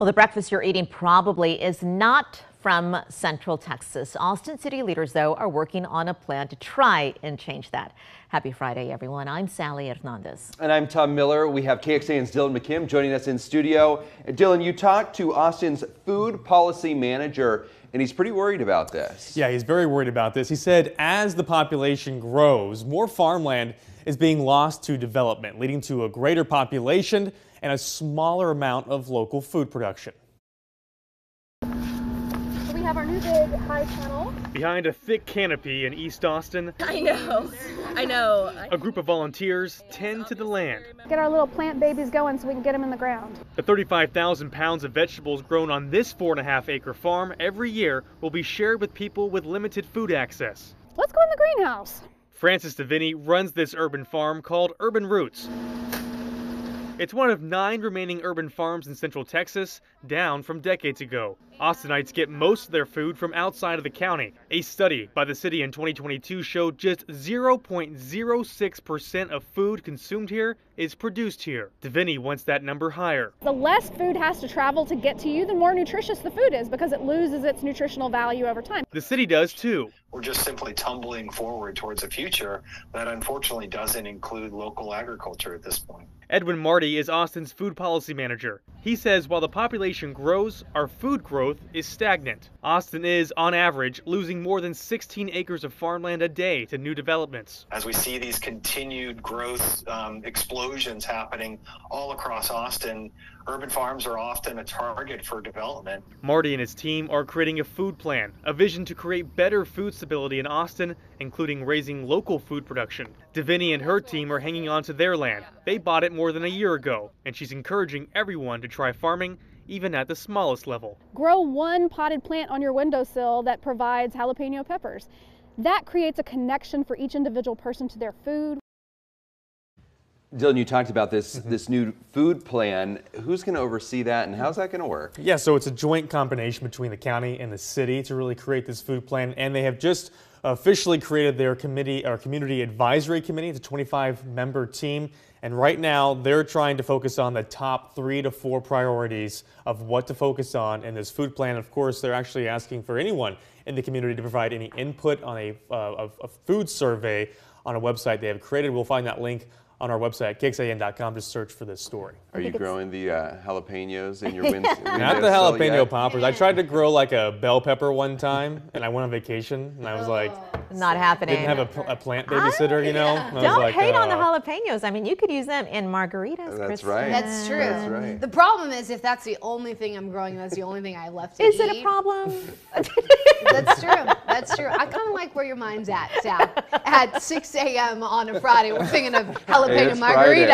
Well, the breakfast you're eating probably is not from Central Texas. Austin city leaders, though, are working on a plan to try and change that. Happy Friday, everyone. I'm Sally Hernandez. And I'm Tom Miller. We have KXAN's Dylan McKim joining us in studio. Dylan, you talked to Austin's food policy manager, and he's pretty worried about this. Yeah, he's very worried about this. He said as the population grows, more farmland is being lost to development, leading to a greater population and a smaller amount of local food production. we have our new big high tunnel. Behind a thick canopy in East Austin, I know, I know. a group of volunteers tend to the land. Get our little plant babies going so we can get them in the ground. The 35,000 pounds of vegetables grown on this four and a half acre farm every year will be shared with people with limited food access. Let's go in the greenhouse. Frances Deviney runs this urban farm called Urban Roots. It's one of nine remaining urban farms in central Texas, down from decades ago. Austinites get most of their food from outside of the county. A study by the city in 2022 showed just 0.06% of food consumed here is produced here. Deviney wants that number higher. The less food has to travel to get to you, the more nutritious the food is because it loses its nutritional value over time. The city does too. We're just simply tumbling forward towards a future that unfortunately doesn't include local agriculture at this point. Edwin Marty is Austin's food policy manager. He says while the population grows, our food growth is stagnant. Austin is, on average, losing more than 16 acres of farmland a day to new developments. As we see these continued growth um, explosions happening all across Austin, urban farms are often a target for development. Marty and his team are creating a food plan, a vision to create better food stability in Austin, including raising local food production. Deviney and her team are hanging on to their land. They bought it more than a year ago, and she's encouraging everyone to try farming even at the smallest level. Grow one potted plant on your windowsill that provides jalapeno peppers. That creates a connection for each individual person to their food. Dylan, you talked about this Mm-hmm. this new food plan. Who's going to oversee that, and how's that going to work? Yeah, so it's a joint combination between the county and the city to really create this food plan, and they have just officially created their committee or community advisory committee. It's a 25 member team, and right now they're trying to focus on the top three to four priorities of what to focus on in this food plan. Of course, they're actually asking for anyone in the community to provide any input on a, uh, a, a food survey on a website they have created. We'll find that link on our website, kxan.com. Just search for this story. Are you growing the uh, jalapenos in your wind? Not the jalapeno poppers. I tried to grow like a bell pepper one time, and I went on vacation, and I was like, Not happening. didn't have a, pl- a plant babysitter, you know. I was Don't like, hate on the uh, jalapenos. I mean, you could use them in margaritas. That's Kristen. right. That's true. That's right. The problem is if that's the only thing I'm growing, that's the only thing I left to Is eat. it a problem? That's true. That's true. I kind of like where your mind's at, Sal. At 6 a.m. on a Friday, we're thinking of jalapeno margarita. Friday.